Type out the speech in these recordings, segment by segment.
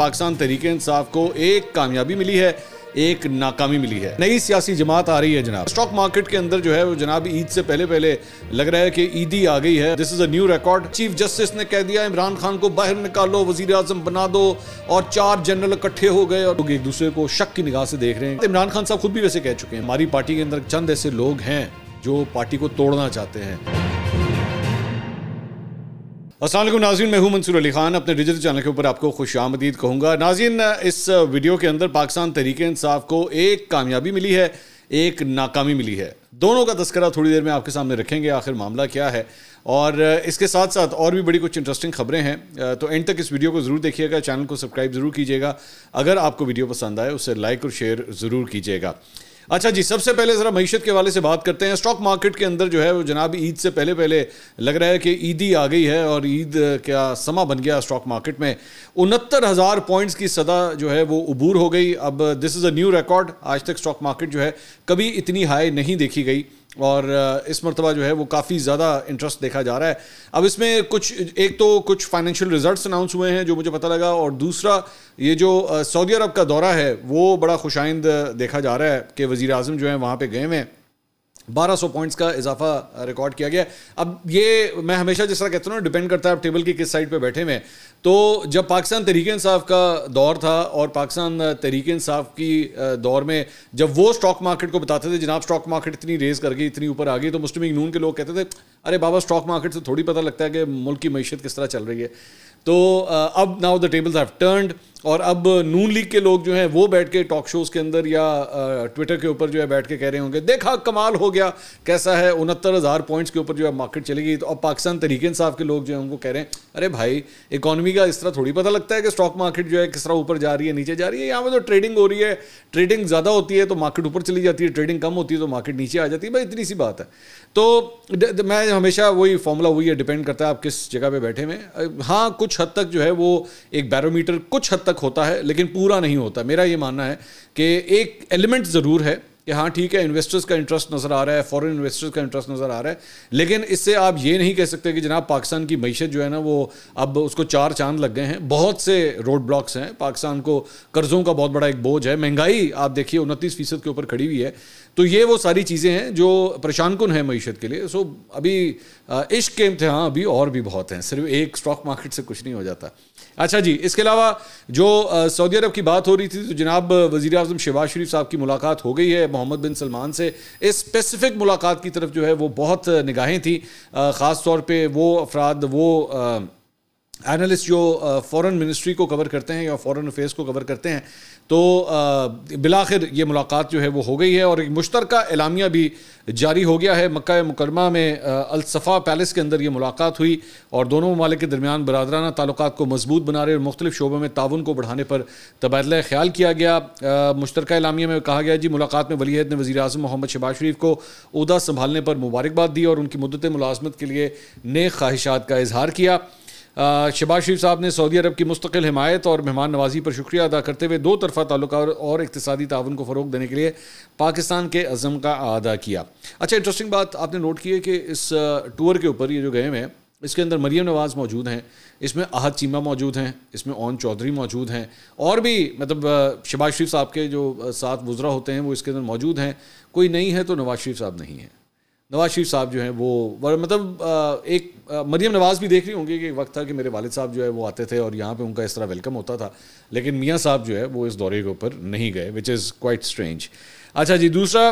पाकिस्तान तहरीक इंसाफ को एक कामयाबी मिली है, एक नाकामी मिली है। नई सियासी जमात आ रही है जनाब। स्टॉक मार्केट के अंदर जो है वो जनाब ईद से पहले पहले लग रहा है कि ईदी आ गई है। This is a new record chief justice ने कह दिया, इमरान खान को बाहर निकालो वज़ीर आज़म बना दो और चार जनरल इकट्ठे हो गए और लोग एक दूसरे को शक की निगाह से देख रहे हैं। इमरान खान साहब खुद भी वैसे कह चुके हैं, हमारी पार्टी के अंदर चंद ऐसे लोग हैं जो पार्टी को तोड़ना चाहते हैं। असल नाजीन मैं हूँ मंसूर अली खान। अपने डिजिटल चैनल के ऊपर आपको खुश आमदीद कहूँगा। नाजीन इस वीडियो के अंदर पाकिस्तान तरीके इंसाफ को एक कामयाबी मिली है, एक नाकामी मिली है। दोनों का तस्करा थोड़ी देर में आपके सामने रखेंगे, आखिर मामला क्या है? और इसके साथ साथ और भी बड़ी कुछ इंटरेस्टिंग खबरें हैं। तो एंड तक इस वीडियो को ज़रूर देखिएगा चैनल को सब्सक्राइब ज़रूर कीजिएगा। अगर आपको वीडियो पसंद आए, उसे लाइक और शेयर ज़रूर कीजिएगा। अच्छा जी, सबसे पहले ज़रा मीशत के वाले से बात करते हैं। स्टॉक मार्केट के अंदर जो है, वो जनाब ईद से पहले पहले लग रहा है कि ईदी आ गई है और ईद क्या समा बन गया स्टॉक मार्केट में। उनहत्तर हज़ार पॉइंट्स की सदा जो है, वो अबूर हो गई। अब this is a new record आज तक स्टॉक मार्केट जो है, कभी इतनी हाई नहीं देखी गई। और, इस मरतबा जो है वो काफ़ी ज़्यादा इंटरेस्ट देखा जा रहा है। अब इसमें कुछ, एक तो कुछ फाइनेंशियल रिजल्ट्स अनाउंस हुए हैं जो मुझे पता लगा और दूसरा, ये जो सऊदी अरब का दौरा है, वो बड़ा खुशाइंद देखा जा रहा है कि वज़ी अजम जो है वहाँ पर गए हुए हैं। 1200 पॉइंट्स का इजाफा रिकॉर्ड किया गया। अब ये, मैं हमेशा जिस तरह कहता हूँ डिपेंड करता है आप टेबल की किस साइड पे बैठे हुए तो जब पाकिस्तान तहरीक इंसाफ का दौर था और पाकिस्तान तहरीक इंसाफ की दौर में जब वो स्टॉक मार्केट को बताते थे, जनाब स्टॉक मार्केट इतनी रेज कर गई, इतनी ऊपर आ गई तो मुस्लिम नून के लोग कहते थे, अरे बाबा स्टॉक मार्केट से थोड़ी पता लगता है कि मुल्क की मीशत किस तरह चल रही है। तो अब now the tables have turned और अब नून लीग के लोग जो हैं, वो बैठ के टॉक शोज़ के अंदर या ट्विटर के ऊपर जो है बैठ के कह रहे होंगे, देखा, कमाल हो गया, कैसा है, उनहत्तर हज़ार पॉइंट्स के ऊपर जो है मार्केट चली गई। तो अब पाकिस्तान तरीके साहब के लोग जो हैं, उनको कह रहे हैं, अरे भाई इकॉनमी का इस तरह थोड़ी पता लगता है कि स्टॉक मार्केट जो है किस तरह ऊपर जा रही है, नीचे जा रही है। यहाँ पर जो ट्रेडिंग हो रही है। ट्रेडिंग ज़्यादा होती है तो मार्केट ऊपर चली जाती है। ट्रेडिंग कम होती है तो मार्केट नीचे आ जाती है। भाई इतनी सी बात है। तो मैं हमेशा वही फॉर्मूला वही है डिपेंड करता है आप किस जगह पर बैठे हुए हाँ। कुछ हद तक जो है वो एक बैरोमीटर कुछ हद तक होता है, लेकिन पूरा नहीं होता। मेरा ये मानना है कि एक एलिमेंट ज़रूर है। कि हाँ ठीक है इन्वेस्टर्स का इंटरेस्ट नज़र आ रहा है फॉरेन इन्वेस्टर्स का इंटरेस्ट नज़र आ रहा है। लेकिन इससे आप ये नहीं कह सकते कि जनाब पाकिस्तान की मीशत जो है ना, वो अब उसको चार चाँद लग गए हैं। बहुत से रोड ब्लॉक्स हैं। पाकिस्तान को कर्ज़ों का बहुत बड़ा एक बोझ है। महँगाई आप देखिए, उनतीस फ़ीसद के ऊपर खड़ी हुई है। तो ये वो सारी चीज़ें हैं जो परेशान कन है मीशत के लिए। सो अभी इश्क के इम्तहान अभी और भी बहुत हैं। सिर्फ़ एक स्टॉक मार्केट से कुछ नहीं हो जाता। अच्छा जी, इसके अलावा जो सऊदी अरब की बात हो रही थी तो जनाब वज़ी अजम शहबाज शरीफ साहब की मुलाकात हो गई है मोहम्मद बिन सलमान से। इस स्पेसिफिक मुलाकात की तरफ़ जो है वो बहुत निगाहें थी। ख़ास तौर पर वो अफराद, वो एनालिस्ट जो फॉरेन मिनिस्ट्री को कवर करते हैं या फॉरेन अफेयर्स को कवर करते हैं तो बिलाखिर ये मुलाकात जो है वो हो गई है और एक मुश्तर एलामिया भी जारी हो गया है। मक्का मुकरमा में अलसफ़ा पैलेस के अंदर ये मुलाकात हुई और दोनों ममालिक के दरमियान बरदराना ताल्लुक को मज़बूत बना रहे और मुख्तलिफ़ शोबों में ताउन को बढ़ाने पर तबादला ख्याल किया गया। मुश्तर एलामिया में कहा गया जी, मुलाकात में वलीहद ने वजी अजम मोहम्मद शबाज शरीफ को उहदा संभालने पर मुबारकबाद दी और उनकी मदत मुलाजमत के लिए नेक ख्वाहिशात का इजहार किया। शबाज शरीफ साहब ने सऊदी अरब की मुस्तकिल हिमायत और मेहमान नवाजी पर शुक्रिया अदा करते हुए दो तरफा ताल्लुक और इकतदी ताउन को फ़रोग देने के लिए पाकिस्तान के अज़म का अदा किया। अच्छा इंटरेस्टिंग बात आपने नोट की है कि इस टूर के ऊपर ये जो गए हैं, इसके अंदर मरीम नवाज़ मौजूद हैं, इसमें अहद चीमा मौजूद हैं, इसमें ओन चौधरी मौजूद हैं, और भी मतलब शबाज शरीफ साहब के जो साथ गुजरा होते हैं, वो इसके अंदर मौजूद हैं, कोई नहीं है तो नवाज़ शरीफ साहब नहीं है। नवाज़ शरीफ साहब जो हैं वो मतलब एक मरियम नवाज़ भी देख रही होंगी कि एक वक्त था कि मेरे वालिद साहब जो है वो आते थे और यहाँ पे उनका इस तरह वेलकम होता था। लेकिन मियाँ साहब जो है वो इस दौरे के ऊपर नहीं गए विच इज़ क्वाइट स्ट्रेंज अच्छा जी, दूसरा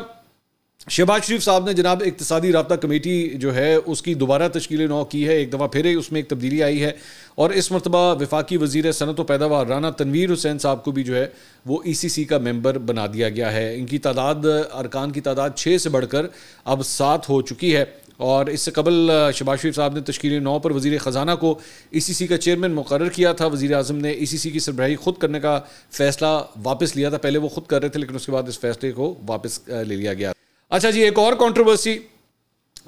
शहबाज शरीफ साहब ने जनाब इकतदी रबता कमेटी जो है, उसकी दोबारा तश्कील नौ की है। एक दफ़ा फिर उसमें एक तब्दीली आई है और इस मरतबा विफाकी वज़ीर सनत व पैदावार राना तनवीर हुसैन साहब को भी जो है, वो ई सी सी का मेंबर बना दिया गया है। इनकी तादाद, अरकान की तादाद छः से बढ़कर अब सात हो चुकी है और इससे कबल शबाज शरीफ साहब ने तश्कील नौ पर वजी ख़जाना को ई सी सी का चेयरमैन मुकर किया था। वजी अजम ने ई सी सी की सरबराही खुद करने का फ़ैसला वापस लिया था। पहले वो खुद कर रहे थे, लेकिन उसके बाद इस फैसले को वापस ले लिया गया। अच्छा जी, एक और कंट्रोवर्सी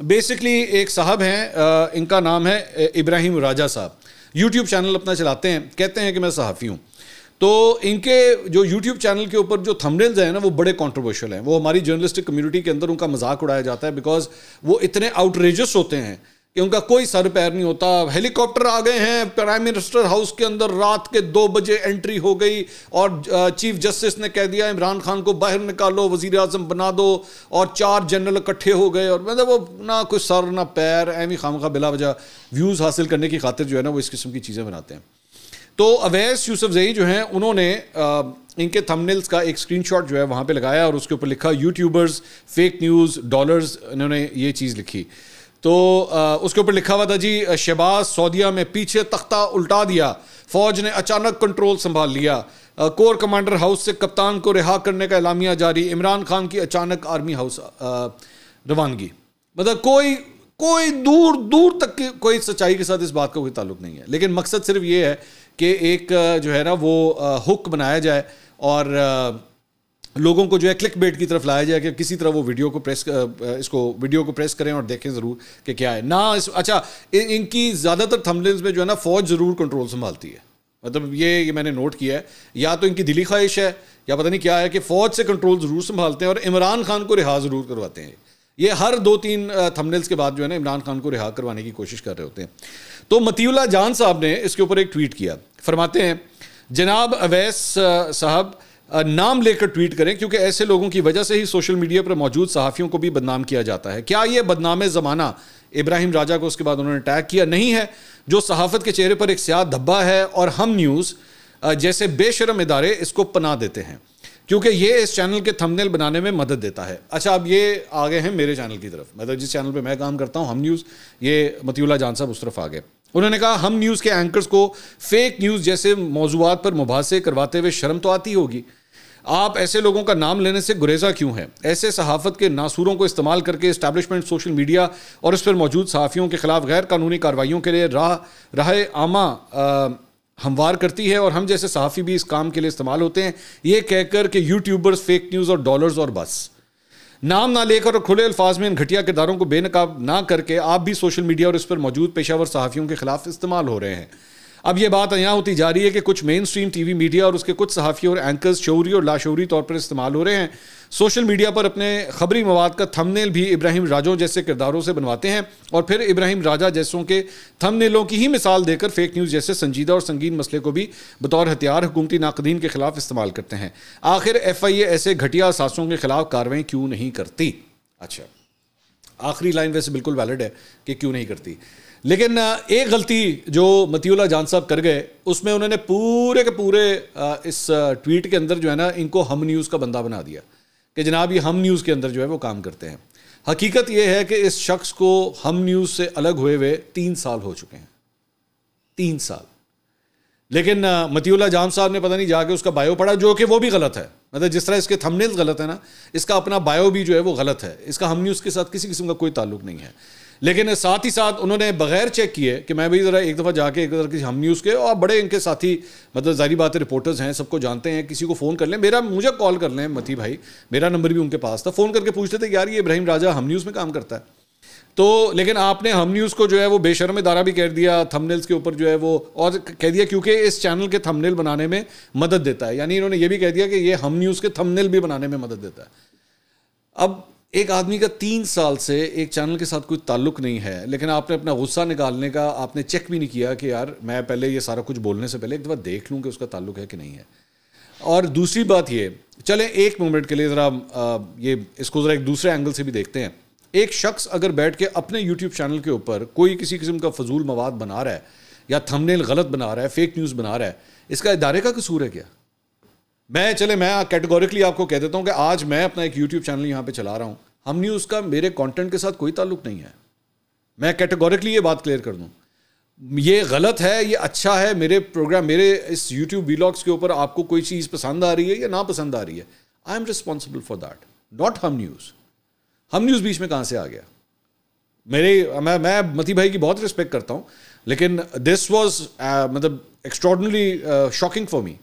बेसिकली एक साहब हैं इनका नाम है इब्राहिम राजा साहब. यूट्यूब चैनल अपना चलाते हैं, कहते हैं कि मैं सहाफ़ी हूँ. तो इनके जो यूट्यूब चैनल के ऊपर जो थंबनेल्स हैं ना, वो बड़े कंट्रोवर्शियल हैं. वो हमारी जर्नलिस्टिक कम्युनिटी के अंदर उनका मज़ाक उड़ाया जाता है बिकॉज़ वो इतने आउटरेजस होते हैं कि उनका कोई सर पैर नहीं होता। हेलीकॉप्टर आ गए हैं प्राइम मिनिस्टर हाउस के अंदर रात के दो बजे एंट्री हो गई और चीफ जस्टिस ने कह दिया, इमरान खान को बाहर निकालो वज़ीर अजम बना दो और चार जनरल इकट्ठे हो गए और मतलब वो ना कोई सर, ना पैर एम ही खाम खा बिला वजह व्यूज़ हासिल करने की खातिर जो है ना वो इस किस्म की चीज़ें बनाते हैं। तो अवैस यूसुफ जई जो हैं, उन्होंने इनके थंबनेल्स का एक स्क्रीनशॉट जो है वहाँ पे लगाया और उसके ऊपर लिखा यूट्यूबर्स फेक न्यूज़ डॉलर्स इन्होंने ये चीज़ लिखी। तो उसके ऊपर लिखा हुआ था जी शहबाज सऊदिया में पीछे तख्ता उल्टा दिया। फौज ने अचानक कंट्रोल संभाल लिया। कोर कमांडर हाउस से कप्तान को रिहा करने का एलामिया जारी। इमरान खान की अचानक आर्मी हाउस रवानगी। मतलब कोई कोई दूर दूर तक की, कोई सच्चाई के साथ इस बात का कोई ताल्लुक नहीं है। लेकिन मकसद सिर्फ़ ये है कि एक, जो है ना, वो हुक बनाया जाए और लोगों को जो है क्लिक बेट की तरफ़ लाया जाए कि किसी तरह वो वीडियो को प्रेस इसको वीडियो को प्रेस करें और देखें ज़रूर कि क्या है। ना इस अच्छा इन, इनकी ज़्यादातर थंबनेल्स में जो है ना फ़ौज ज़रूर कंट्रोल संभालती है। मतलब ये ये मैंने नोट किया है। या तो इनकी दिली ख्वाहिश है या पता नहीं क्या है कि फ़ौज से कंट्रोल ज़रूर संभालते हैं और इमरान खान को रिहा ज़रूर करवाते हैं। ये हर दो तीन थंबनेल्स के बाद जो है ना इमरान खान को रिहा करवाने की कोशिश कर रहे होते हैं। तो मतीउल्ला जान साहब ने इसके ऊपर एक ट्वीट किया। फरमाते हैं जनाब अवैस साहब नाम लेकर ट्वीट करें, क्योंकि ऐसे लोगों की वजह से ही सोशल मीडिया पर मौजूद सहाफ़ियों को भी बदनाम किया जाता है। क्या ये बदनाम ज़माना इब्राहिम राजा को उसके बाद उन्होंने टैग किया? नहीं है। जो सहाफ़त के चेहरे पर एक स्याह धब्बा है और हम न्यूज़ जैसे बेशरम इदारे इसको पना देते हैं, क्योंकि ये इस चैनल के थंबनेल बनाने में मदद देता है। अच्छा अब ये आ गए हैं मेरे चैनल की तरफ़। मतलब जिस चैनल पे मैं काम करता हूँ, हम न्यूज़, ये मतीउल्ला जान साहब उस तरफ़ आ गए उन्होंने कहा, हम न्यूज़ के एंकर्स को फेक न्यूज़ जैसे मौजूद पर मुबासे करवाते हुए शर्म तो आती होगी। आप ऐसे लोगों का नाम लेने से गुरेजा क्यों है? ऐसे सहाफ़त के नासूरों को इस्तेमाल करके इस्टेबलिशमेंट सोशल मीडिया और उस पर मौजूद सहाफ़ियों के खिलाफ गैर कानूनी कार्रवाइयों के लिए राह राह आमा हमवार करती है और हम जैसे सहाफ़ी भी इस काम के लिए इस्तेमाल होते हैं। ये कहकर कि यूट्यूबर्स फेक न्यूज़ और डॉलर्स और बस। नाम ना लेकर और खुले अल्फाज में इन घटिया किरदारों को बेनकाब ना करके आप भी सोशल मीडिया और इस पर मौजूद पेशावर सहाफ़ियों के खिलाफ इस्तेमाल हो रहे हैं। अब ये बात यहाँ होती जा रही है कि कुछ मेन स्ट्रीम टीवी मीडिया और उसके कुछ सहाफ़ी और एंकर्स शौरी और लाशौरी तौर पर इस्तेमाल हो रहे हैं। सोशल मीडिया पर अपने खबरी मवाद का थंबनेल भी इब्राहिम राजों जैसे किरदारों से बनवाते हैं और फिर इब्राहिम राजा जैसों के थंबनेलों की ही मिसाल देकर फेक न्यूज़ जैसे संजीदा और संगीन मसले को भी बतौर हथियार हुकूमती नाकदीन के खिलाफ इस्तेमाल करते हैं। आखिर एफ़ आई ए ऐसे घटिया असासों के खिलाफ कार्रवाई क्यों नहीं करती? अच्छा आखिरी लाइन वैसे बिल्कुल वैलिड है कि क्यों नहीं करती। लेकिन एक गलती जो मतीउल्ला जान साहब कर गए, उसमें उन्होंने पूरे के पूरे इस ट्वीट के अंदर जो है ना, इनको हम न्यूज़ का बंदा बना दिया कि जनाब ये हम न्यूज़ के अंदर जो है वो काम करते हैं। हकीकत ये है कि इस शख्स को हम न्यूज़ से अलग हुए हुए तीन साल हो चुके हैं। तीन साल। लेकिन मतीउल्ला जान साहब ने पता नहीं जाके उसका बायो पढ़ा, जो कि वो भी गलत है। मतलब जिस तरह इसके थंबनेल्स गलत है ना, इसका अपना बायो भी जो है वो गलत है। इसका हम न्यूज़ के साथ किसी किस्म का कोई ताल्लुक नहीं है। लेकिन साथ ही साथ उन्होंने बगैर चेक किए कि मैं भी ज़रा एक दफ़ा जाके एक तरह हम न्यूज़ के और बड़े इनके साथी मतलब जारी बात रिपोर्टर्स हैं, सबको जानते हैं, किसी को फ़ोन कर लें। मेरा, मुझे कॉल कर लें, मती भाई, मेरा नंबर भी उनके पास था। फ़ोन करके पूछते थे, यार, ये इब्राहिम राजा हम न्यूज़ में काम करता है? तो लेकिन आपने हम न्यूज़ को जो है वो बेशरम दारा भी कह दिया थंबनेल्स के ऊपर जो है वो और कह दिया, क्योंकि इस चैनल के थंबनेल बनाने में मदद देता है। यानी इन्होंने ये भी कह दिया कि ये हम न्यूज़ के थंबनेल भी बनाने में मदद देता है। अब एक आदमी का तीन साल से एक चैनल के साथ कोई ताल्लुक नहीं है, लेकिन आपने अपना गुस्सा निकालने का आपने चेक भी नहीं किया कि यार मैं पहले ये सारा कुछ बोलने से पहले एक दफ़ा देख लूँ कि उसका ताल्लुक है कि नहीं है। और दूसरी बात ये, चले एक मोमेंट के लिए ज़रा ये, इसको ज़रा एक दूसरे एंगल से भी देखते हैं। एक शख्स अगर बैठ के अपने यूट्यूब चैनल के ऊपर कोई किसी किस्म का फजूल मवाद बना रहा है या थंबनेल गलत बना रहा है फेक न्यूज़ बना रहा है, इसका इदारे का कसूर है क्या? मैं चले मैं कैटेगोरिकली आपको कह देता हूँ कि आज मैं अपना एक यूट्यूब चैनल यहाँ पे चला रहा हूँ। हम न्यूज़ का मेरे कंटेंट के साथ कोई ताल्लुक नहीं है। मैं कैटेगोरिकली ये बात क्लियर कर दूँ। ये गलत है ये अच्छा है मेरे प्रोग्राम मेरे इस यूट्यूब वीलॉग्स के ऊपर आपको कोई चीज़ पसंद आ रही है या ना पसंद आ रही है। I am responsible for that not Hum News Hum News बीच में कहाँ से आ गया? मेरे मैं मैं मती भाई की बहुत रिस्पेक्ट करता हूँ लेकिन दिस वॉज़ uh, मतलब एक्स्ट्रॉडनरी शॉकिंग फॉर मी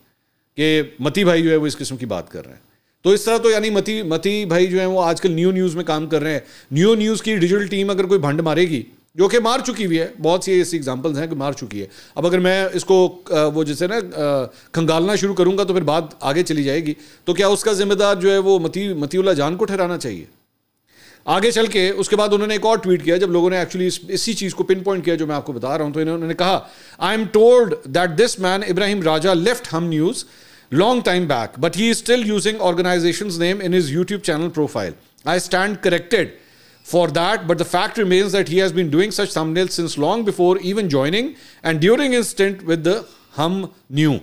कि मती भाई जो है वो इस किस्म की बात कर रहे हैं। तो इस तरह तो यानी मती मती भाई जो है वो आजकल न्यू न्यूज़ में काम कर रहे हैं। न्यू न्यूज़ की डिजिटल टीम अगर कोई भंड मारेगी जो कि मार चुकी हुई है बहुत सी ऐसी एग्जांपल्स हैं कि मार चुकी है। अब अगर मैं इसको वो जैसे ना खंगालना शुरू करूँगा तो फिर बात आगे चली जाएगी। तो क्या उसका जिम्मेदार जो है वो मती मतीउल्ला जान को ठहराना चाहिए? आगे चल के उसके बाद उन्होंने एक और ट्वीट किया जब लोगों ने एक्चुअली इस, इसी चीज़ को पिन पॉइंट किया जो मैं आपको बता रहा हूँ। तो इन्होंने कहा I am told that this man Ibrahim Raja left Hum News long time back, but he is still using organization's name in his YouTube channel profile. I stand corrected for that, but the fact remains that he has been doing such thumbnails since long before even joining and during his stint with the Hum New.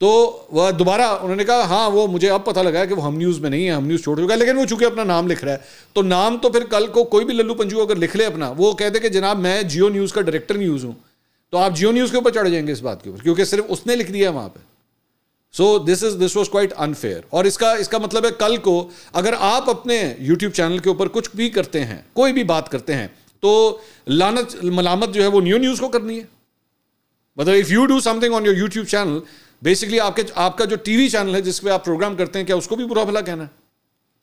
तो वह दोबारा उन्होंने कहा हाँ वो मुझे अब पता लगा कि वो हम न्यूज़ में नहीं है हम न्यूज़ छोड़ चुका है लेकिन वो चूँकि अपना नाम लिख रहा है तो नाम तो फिर कल को कोई भी लल्लू पंजू अगर लिख ले अपना वो कहते कि जनाब मैं जियो न्यूज़ का डायरेक्टर न्यूज़ हूँ तो आप जियो न्यूज़ के ऊपर चढ़ जाएँगे इस बात के ऊपर क्योंकि सिर्फ़ उसने लिख दिया है वहाँ पर so this is this was quite unfair और इसका इसका मतलब है, कल को अगर आप अपने यूट्यूब चैनल के ऊपर कुछ भी करते हैं, कोई भी बात करते हैं तो लानत, मलामत जो है वो न्यू न्यूज़ को करनी है। मतलब if you do something on your YouTube channel basically आपके, आपका जो टीवी चैनल है, जिस पे आप प्रोग्राम करते हैं, क्या उसको भी बुरा भला कहना है?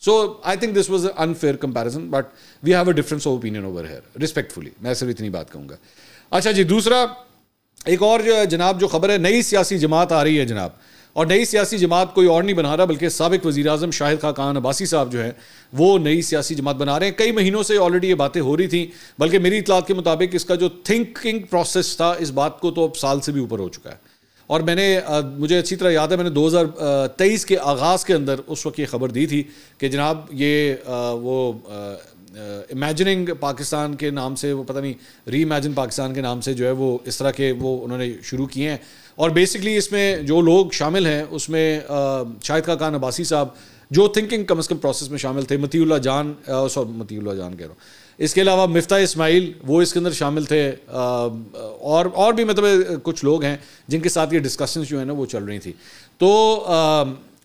So I think this was unfair comparison but we have a difference of opinion over here respectfully मैं सिर्फ़ इतनी बात कहूँगा। अच्छा जी, दूसरा, एक और जो है जनाब, जो खबर है, नई सियासी जमात आ रही है, जनाब। और नई सियासी जमात कोई और नहीं बना रहा, बल्कि सबक वजी अजम शाहिद खा खान अब्बासी साहब जो है, वो नई सियासी जमात बना रहे हैं। कई महीनों से ऑलरेडी ये बातें हो रही थी, बल्कि मेरी इतलात के मुताबिक इसका जो थिंकिंग प्रोसेस था, इस बात को तो अब साल से भी ऊपर हो चुका है। और मैंने मुझे अच्छी तरह याद है, मैंने 2023 के आगाज़ के अंदर उस वक्त ये ख़बर दी थी कि जनाब ये वो इमेजिनिंग पाकिस्तान के नाम से, वो पता नहीं री पाकिस्तान के नाम से जो है, वो इस तरह के वो उन्होंने शुरू किए हैं। और बेसिकली इसमें जो लोग शामिल हैं, उसमें शाहिद का खान अब्बासी साहब, जो थिंकिंग कम अज़ कम प्रोसेस में शामिल थे, मतीउल्ला जान सॉरी मतीउल्ला जान कह रहा हूँ। इसके अलावा मफ्ता इस्माइल, वो इसके अंदर शामिल थे और और भी मतलब कुछ लोग हैं, जिनके साथ ये डिस्कशंस जो है ना, वो चल रही थी। तो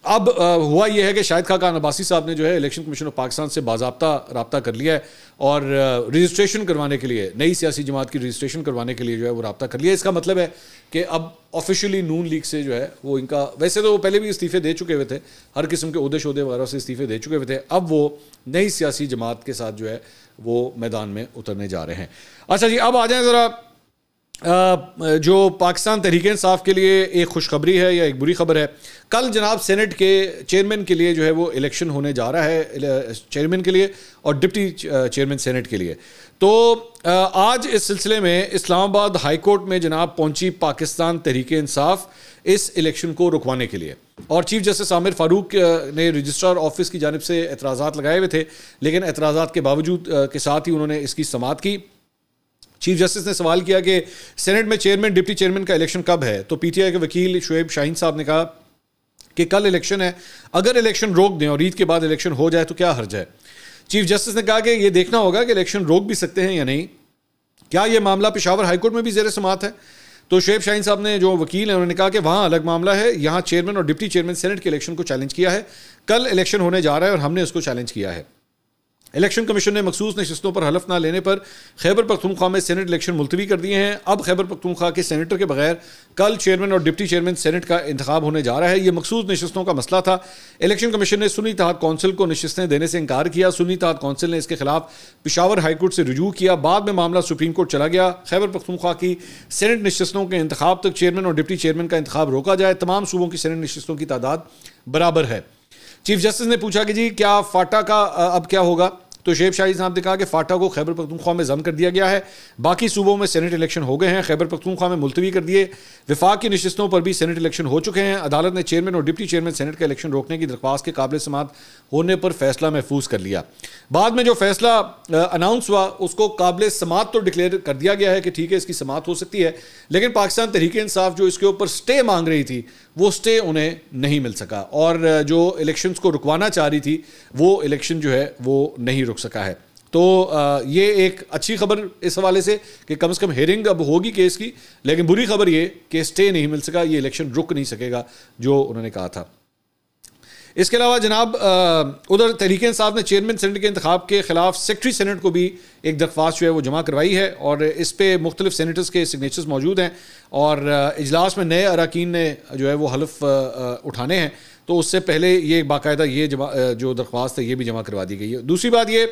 अब हुआ यह है कि शाहिद खा खान अब्बासी साहब ने जो है इलेक्शन कमीशन ऑफ़ पाकिस्तान से बाबा रबता कर लिया है और रजिस्ट्रेशन करवाने के लिए, नई सियासी जमात की रजिस्ट्रेशन करवाने के लिए जो है वो रबता कर लिया इसका मतलब है कि अब ऑफिशियली नून लीग से जो है वो इनका, वैसे तो वो पहले भी इस्तीफ़े दे चुके हुए थे, हर किस्म के उहदे शहदे वगैरह से इस्तीफ़े दे चुके हुए थे। अब वो नई सियासी जमात के साथ जो है वो मैदान में उतरने जा रहे हैं। अच्छा जी, अब आ जाएँ ज़रा जो पाकिस्तान तहरीक इंसाफ के लिए एक खुशखबरी है या एक बुरी खबर है, कल जनाब सेनेट के चेयरमैन के लिए जो है वो इलेक्शन होने जा रहा है चेयरमैन के लिए और डिप्टी चेयरमैन सेनेट के लिए। तो आज इस सिलसिले में इस्लामाबाद हाई कोर्ट में जनाब पहुँची पाकिस्तान तहरीक इंसाफ इस इलेक्शन को रुकवाने के लिए। और चीफ जस्टिस आमिर फारूक ने रजिस्ट्रार ऑफ़िस की जानब से एतराज़ा लगाए हुए थे, लेकिन एतराज़ा के बावजूद के साथ ही उन्होंने इसकी समात की। चीफ जस्टिस ने सवाल किया कि सेनेट में चेयरमैन, डिप्टी चेयरमैन का इलेक्शन कब है? तो पीटीआई के वकील शुएब शाहीन साहब ने कहा कि कल इलेक्शन है। अगर इलेक्शन रोक दें और ईद के बाद इलेक्शन हो जाए तो क्या हर्ज है? चीफ जस्टिस ने कहा कि यह देखना होगा कि इलेक्शन रोक भी सकते हैं या नहीं। क्या यह मामला पिशावर हाईकोर्ट में भी जेर समात है? तो शेब शाहीन साहब ने जो वकील हैं, उन्होंने कहा कि वहाँ अलग मामला है। यहाँ चेयरमैन और डिप्टी चेयरमैन सेनेट के इलेक्शन को चैलेंज किया है। कल इलेक्शन होने जा रहा है और हमने उसको चैलेंज किया है। इलेक्शन कमीशन ने मखसूस नशस्तों पर हलफ ना लेने पर खैबर पख्तूनख्वा में सेनेट इलेक्शन मुलतवी कर दिए हैं। अब खैबर पख्तूनख्वा के सेनेटर के बगैर कल चेयरमैन और डिप्टी चेयरमैन सेनेट का इंतबाब होने जा रहा है। ये मखसूस नशस्तों का मसला था। इलेक्शन कमीशन ने सुनी तहत कौंसिल को नशस्तें देने से इंकार किया। सुनी तहत कौंसिल ने इसके खिलाफ पिशावर हाईकोर्ट से रजू किया। बाद में मामला सुप्रीम कोर्ट चला गया। खैबर पख्तूनख्वा की सेनेट नशस्तों के इंतब तक चेयरमैन और डिप्टी चेयरमैन का इंतब रोका जाए। तमाम सूबों की सेनेट नशस्तों की तादाद बराबर है। चीफ जस्टिस ने पूछा कि जी, क्या फाटा का अब क्या होगा? तो शेब शाही साहब ने कहा कि फाटा को खैबर पख्तूनख्वा में जम कर दिया गया है। बाकी सूबों में सेनेट इलेक्शन हो गए हैं। खैबर पख्तूनख्वा में मुलतवी कर दिए। विफाक की नशस्तों पर भी सेनेट इलेक्शन हो चुके हैं। अदालत ने चेयरमैन और डिप्टी चेयरमैन सेनेट का इलेक्शन रोकने की दरख्वास्त के काबिल समात होने पर फैसला महफूज कर लिया। बाद में जो फैसला अनाउंस हुआ, उसको काबिल समात तो डिक्लेयर कर दिया गया है कि ठीक है, इसकी समात हो सकती है। लेकिन पाकिस्तान तहरीक इंसाफ जो इसके ऊपर स्टे मांग रही थी, वो स्टे उन्हें नहीं मिल सका। और जो इलेक्शंस को रुकवाना चाह रही थी, वो इलेक्शन जो है, वो नहीं रुक सका है। तो ये एक अच्छी खबर इस हवाले से कि कम से कम हेयरिंग अब होगी केस की, लेकिन बुरी खबर ये कि स्टे नहीं मिल सका, ये इलेक्शन रुक नहीं सकेगा, जो उन्होंने कहा था। इसके अलावा जनाब उधर तहरीक साहब ने चेयरमैन सेनेट के इंतब के खिलाफ सेक्रटरी सेनेट को भी एक दरख्वास्त जो है वो जमा करवाई है, और इस पर मुख्तलिफ़ सेनेटर्स के सिग्नेचर्स मौजूद हैं, और इजलास में नए अरकान ने जो है वो हलफ उठाने हैं। तो उससे पहले ये बाकायदा ये जमा जो दरख्वास्त है, ये भी जमा करवा दी गई है। दूसरी बात ये,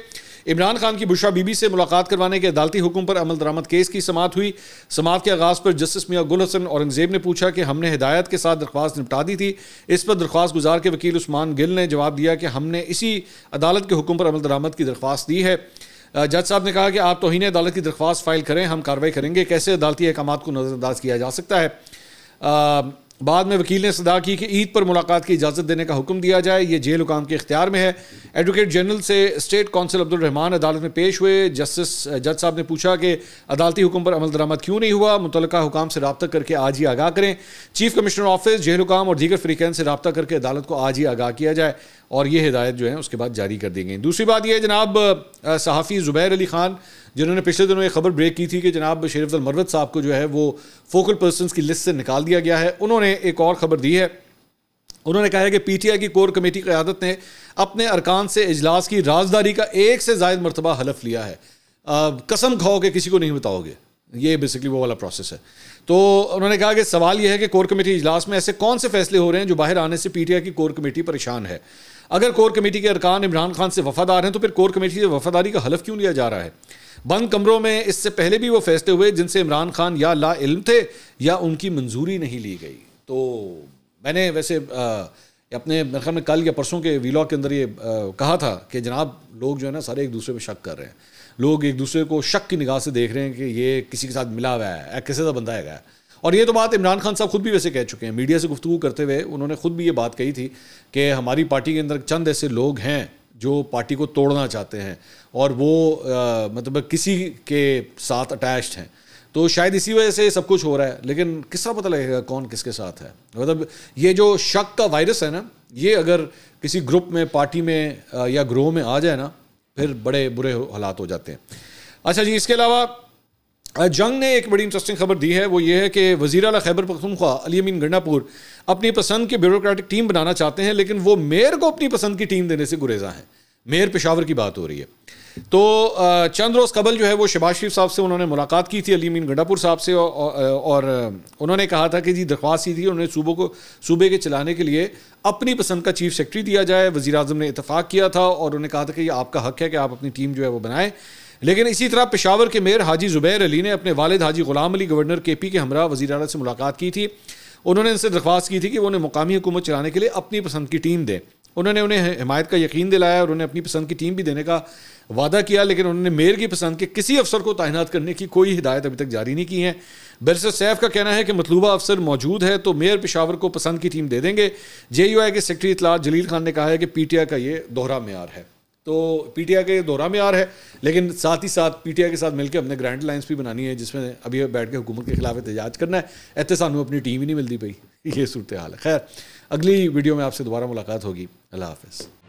इमरान खान की बुशा बीबी से मुलाकात करवाने के अदालती हुक्म पर अमल दरामद केस की समात हुई। समात के आगाज़ पर जस्टिस मियाँ गुल हसन औरंगज़ेब ने पूछा कि हमने हिदायत के साथ दरख्वास्त निपटा दी थी। इस पर दरख्वास्त गुजार के वकील उस्मान गिल ने जवाब दिया कि हमने इसी अदालत के हुक्म पर अमल दरामद की दरख्वास्त दी है। जज साहब ने कहा कि आप तोहन अदालत की दरख्वास्त फ़ाइल करें, हम कार्रवाई करेंगे। कैसे अदालती अहकाम को नज़रअंदाज किया जा सकता है? बाद में वकील ने सदा की कि ईद पर मुलाकात की इजाज़त देने का हुक्म दिया जाए। ये जेल हुकाम के इख्तियार में है। एडवोकेट जनरल से स्टेट कौंसिल अब्दुलरहमान अदालत में पेश हुए। जस्टिस जज साहब ने पूछा कि अदालती हुक्म पर अमल दरामद क्यों नहीं हुआ? मुतल हुकाम से रबता करके आज ही आगाह करें। चीफ कमिश्नर ऑफ़िस, जेल हुकाम और दीगर फ्रीकैन से रबता करके अदालत को आज ही आगाह किया जाए। और ये हिदायत जो है उसके बाद जारी कर दी गई दूसरी बात यह जनाब सहाफ़ी ज़ुबैर अली ख़ान जिन्होंने पिछले दिनों एक खबर ब्रेक की थी कि जनाब शरीफ मरवत साहब को जो है वो फोकल पर्सन की लिस्ट से निकाल दिया गया है। उन्होंने एक और खबर दी है। उन्होंने कहा है कि पी टी आई की कोर कमेटी क्यादत ने अपने अरकान से इजलास की राजदारी का एक से जायद मरतबा हलफ लिया है। आ, कसम खाओगे किसी को नहीं बताओगे। ये बेसिकली वो वाला प्रोसेस है। तो उन्होंने कहा कि सवाल यह है कि कोर कमेटी इजलास में ऐसे कौन से फैसले हो रहे हैं जो बाहर आने से पीटीआई की कोर कमेटी परेशान है? अगर कोर कमेटी के अरकान इमरान खान से वफादार हैं तो फिर कोर कमेटी से वफादारी का हलफ क्यों लिया जा रहा है? बंद कमरों में इससे पहले भी वो फैसले हुए जिनसे इमरान खान या ला इल्म थे या उनकी मंजूरी नहीं ली गई। तो मैंने वैसे आ, अपने मेरे ख्याल में कल या परसों के वीलॉग के अंदर ये आ, कहा था कि जनाब लोग जो है ना सारे एक दूसरे पे शक कर रहे हैं। लोग एक दूसरे को शक की निगाह से देख रहे हैं कि ये किसी के साथ मिला हुआ है किसी का बंदा है और ये तो बात इमरान खान साहब खुद भी वैसे कह चुके हैं। मीडिया से गुफ्तु करते हुए उन्होंने खुद भी ये बात कही थी कि हमारी पार्टी के अंदर चंद ऐसे लोग हैं जो पार्टी को तोड़ना चाहते हैं और वो आ, मतलब किसी के साथ अटैच्ड हैं। तो शायद इसी वजह से सब कुछ हो रहा है लेकिन किस पता लगेगा कौन किसके साथ है? मतलब ये जो शक का वायरस है ना ये अगर किसी ग्रुप में पार्टी में या ग्रोह में आ जाए ना फिर बड़े बुरे हालात हो जाते हैं। अच्छा जी इसके अलावा जंग ने एक बड़ी इंटरेस्टिंग खबर दी है, वो ये है कि वज़ीर अला खैबर पख्तूनख्वा, अली अमीन गंडापुर, अपनी पसंद की ब्यूरोक्रेटिक टीम बनाना चाहते हैं, लेकिन वो मेयर को अपनी पसंद की टीम देने से गुरेजा है। मेयर पेशावर की बात हो रही है। तो चंद रोज़ कबल जो है, वो शबाज शरीफ साहब से उन्होंने मुलाकात की थी, अली अमीन गंडापुर साहब से और उन्होंने कहा था कि जी, दरख्वास्त की थी, उन्होंने सूबों को, सूबे के चलाने के लिए अपनी पसंद का चीफ सेक्रेटरी दिया जाए वजी अजम ने इतफाक़ किया था, और उन्होंने कहा था कि ये आपका हक है कि आप अपनी टीम जो है, वो बनाएँ। लेकिन इसी तरह पेशावर के मेयर हाजी जुबैर अली ने अपने वालिद Haji Ghulam Ali, governor K P के हमरा वजी अला से मुलाकात की थी। उन्होंने इनसे दरख्वास्त की थी कि उन्हें मुकामी हुकूमत चलाने के लिए अपनी पसंद की टीम दें। उन्होंने उन्हें हिमायत का यकीन दिलाया और उन्हें अपनी पसंद की टीम भी देने का वादा किया, लेकिन उन्होंने मेयर की पसंद के किसी अफसर को तैनात करने की कोई हिदायत अभी तक जारी नहीं की है। बैरिस्टर सैफ का कहना है कि मतलूबा अफसर मौजूद है तो मेयर पेशावर को पसंद की टीम दे देंगे। जे यू आई के सेक्रेटरी इतला जलील खान ने कहा है कि पी टी आई का ये दोहरा मैार है। तो पीटीआई के दौरा में आ रहा है, लेकिन साथ ही साथ पीटीआई के साथ मिलकर अपने ग्रैंड लाइन्स भी बनानी है, जिसमें अभी बैठ के हुकूमत के खिलाफ एहतजाज करना है। ऐसे सानू अपनी टीम ही नहीं मिलती पई। ये सूरत हाल है। खैर, अगली वीडियो में आपसे दोबारा मुलाकात होगी। अल्लाह हाफ़